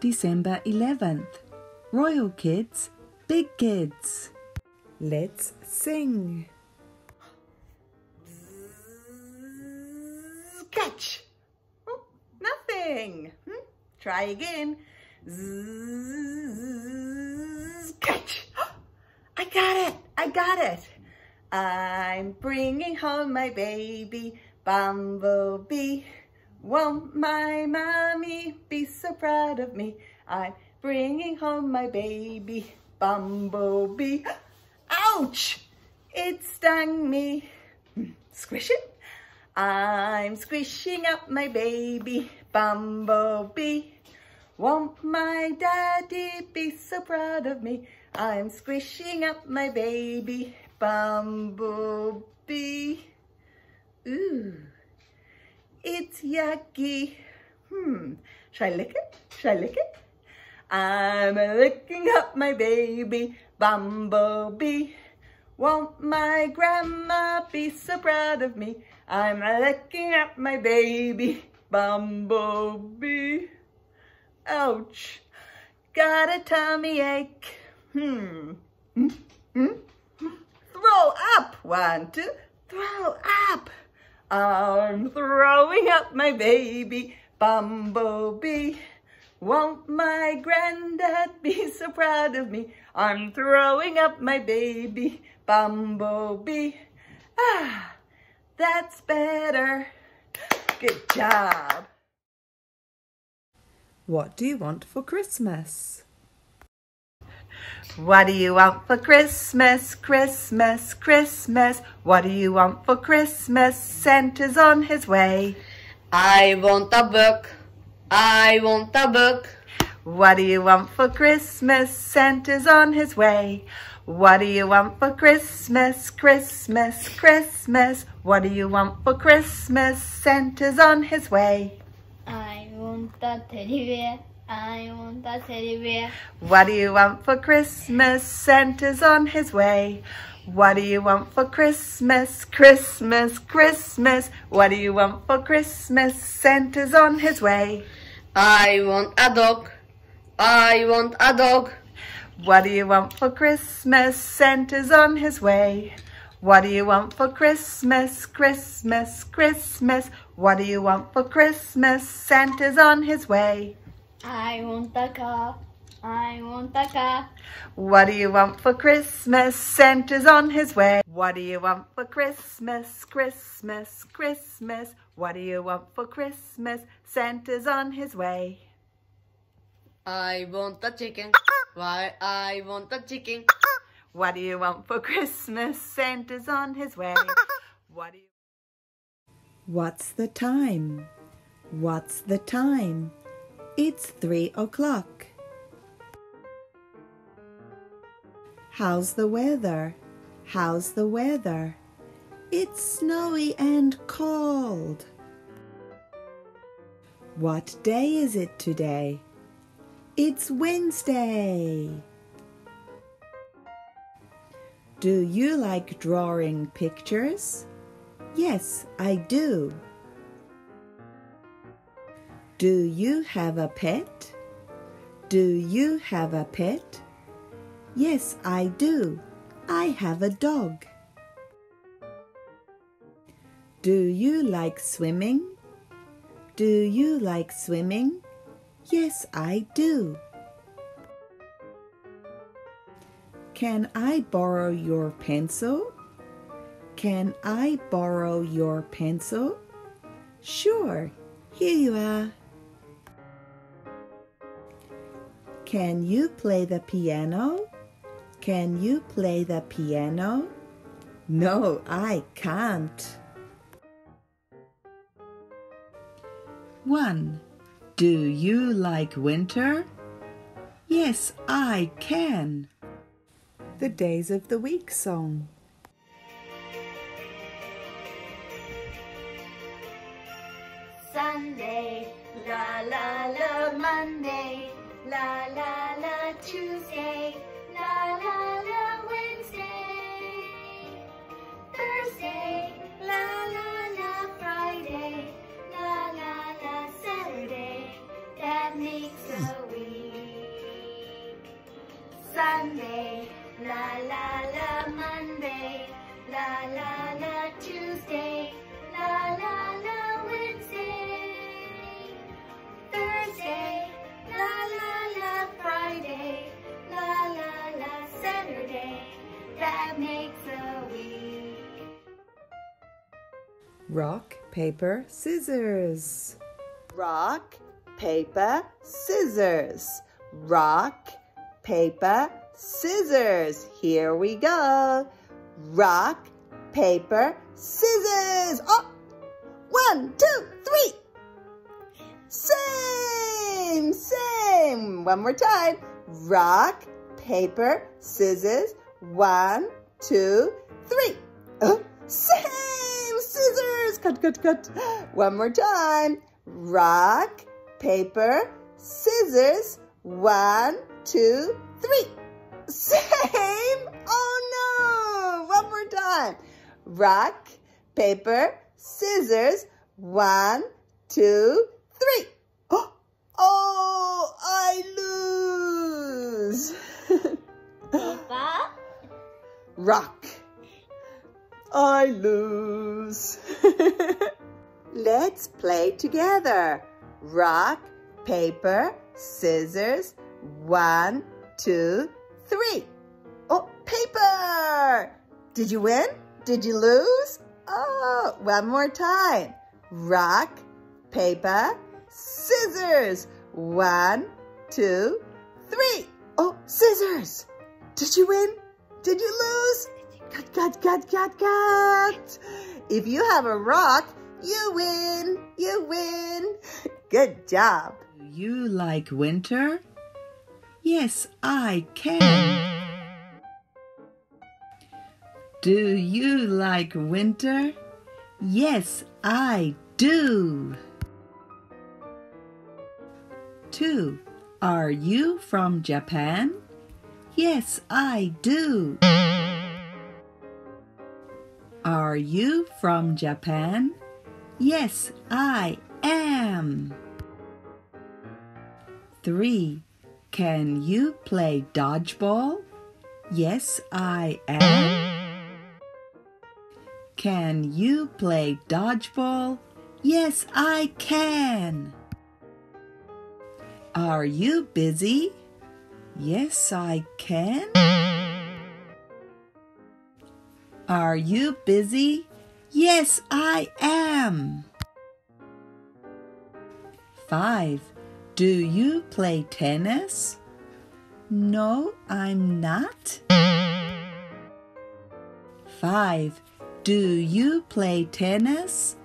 December 11th. Royal kids, big kids. Let's sing. Catch. Oh, nothing. Hmm? Try again. Catch. I got it. I got it. I'm bringing home my baby bumblebee. Won't my mommy be so proud of me? I'm bringing home my baby bumblebee. Ouch! It stung me. Hmm, squish it. I'm squishing up my baby bumblebee. Won't my daddy be so proud of me? I'm squishing up my baby bumblebee. Ooh. It's yucky. Hmm. Should I lick it? Should I lick it? I'm licking up my baby bumblebee. Won't my grandma be so proud of me? I'm licking up my baby bumblebee. Ouch. Got a tummy ache. Hmm. Hmm? Hmm? Throw up. One, two. Throw up. I'm throwing up my baby bumblebee. Won't my granddad be so proud of me? I'm throwing up my baby bumblebee. Ah, that's better. Good job. What do you want for Christmas? What do you want for Christmas, Christmas, Christmas? What do you want for Christmas? Santa's on his way. I want a book. I want a book. What do you want for Christmas? Santa's on his way. What do you want for Christmas, Christmas, Christmas? What do you want for Christmas? Santa's on his way. I want a teddy bear. I want a teddy bear. What do you want for Christmas? Santa's on his way. What do you want for Christmas? Christmas, Christmas. What do you want for Christmas? Santa's on his way. I want a dog. I want a dog. What do you want for Christmas? Santa's on his way. What do you want for Christmas? Christmas, Christmas. What do you want for Christmas? Santa's on his way. I want a car. I want a car. What do you want for Christmas? Santa's on his way. What do you want for Christmas? Christmas, Christmas. What do you want for Christmas? Santa's on his way. I want a chicken. Why I want a chicken. What do you want for Christmas? Santa's on his way. What do you What's the time? What's the time? It's three o'clock. How's the weather? How's the weather? It's snowy and cold. What day is it today? It's Wednesday. Do you like drawing pictures? Yes, I do. Do you have a pet? Do you have a pet? Yes, I do. I have a dog. Do you like swimming? Do you like swimming? Yes, I do. Can I borrow your pencil? Can I borrow your pencil? Sure, here you are. Can you play the piano? Can you play the piano? No, I can't. 1. Do you like winter? Yes, I can. The Days of the Week song. la Tuesday, la la la Wednesday, Thursday, la la la Friday, la la la Saturday, that makes a week. Sunday, la la la Monday, la la Rock, paper, scissors. Rock, paper, scissors. Rock, paper, scissors. Here we go. Rock, paper, scissors. Oh, one, two, three. Same, same. One more time. Rock, paper, scissors. One, two, three. Oh, same. Cut, cut, cut. One more time. Rock, paper, scissors. One, two, three. Same. Oh no. One more time. Rock, paper, scissors. One, two, three. Oh, I lose. Paper. Rock. I lose. Let's play together. Rock, paper, scissors. One, two, three. Oh, paper! Did you win? Did you lose? Oh, one more time. Rock, paper, scissors. One, two, three. Oh, scissors. Did you win? Did you lose? Cut, cut, cut, cut. If you have a rock, you win. You win. Good job. Do you like winter? Yes, I can. Do you like winter? Yes, I do. Two. Are you from Japan? Yes, I do. Are you from Japan? Yes, I am. 3. Can you play dodgeball? Yes, I am. Can you play dodgeball? Yes, I can. Are you busy? Yes, I can. Are you busy? Yes, I am. 5. Do you play tennis? No, I'm not. 5. Do you play tennis?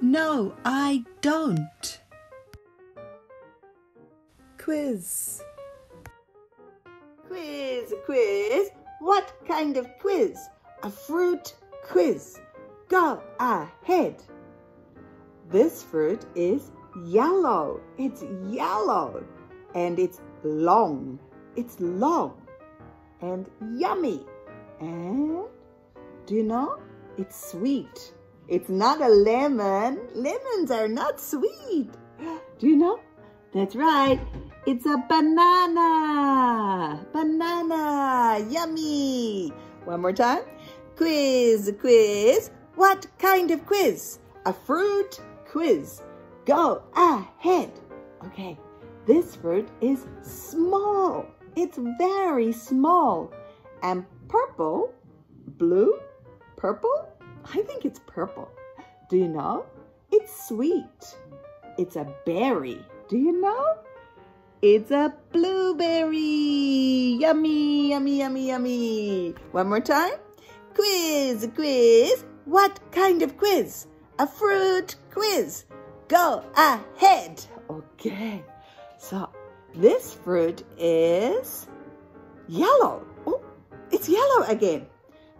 No, I don't. Quiz. Quiz, quiz. What kind of quiz? A fruit quiz. Go ahead. This fruit is yellow. It's yellow. And it's long. It's long. And yummy. And do you know? It's sweet. It's not a lemon. Lemons are not sweet. Do you know? That's right. It's a banana. Banana. Yummy. One more time. Quiz, quiz. What kind of quiz? A fruit quiz. Go ahead. Okay. This fruit is small. It's very small. And purple, blue, purple? I think it's purple. Do you know? It's sweet. It's a berry. Do you know? It's a blueberry. Yummy, yummy, yummy, yummy. One more time. Quiz, quiz. What kind of quiz? A fruit quiz. Go ahead. Okay. So this fruit is yellow. Oh, it's yellow again.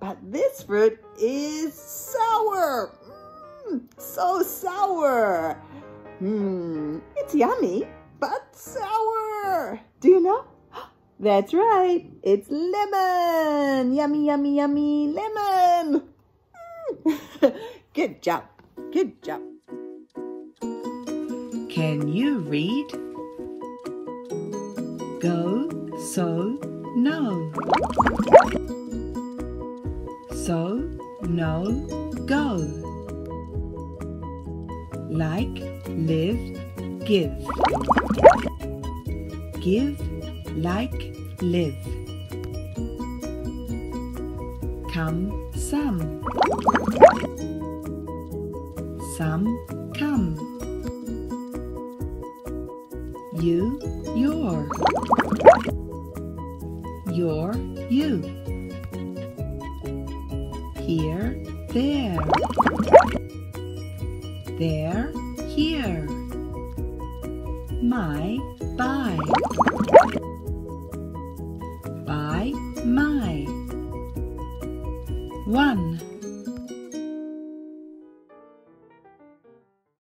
But this fruit is sour. Mm, so sour. Hmm, it's yummy, but sour. Do you know? That's right. It's lemon. Yummy, yummy, yummy lemon. Good job. Good job. Can you read? Go, so, no. So, no, go. Like, live, give. Give, like, live. Come, some. Some come. You, your. Your, you. Here, there. There, here. My, by.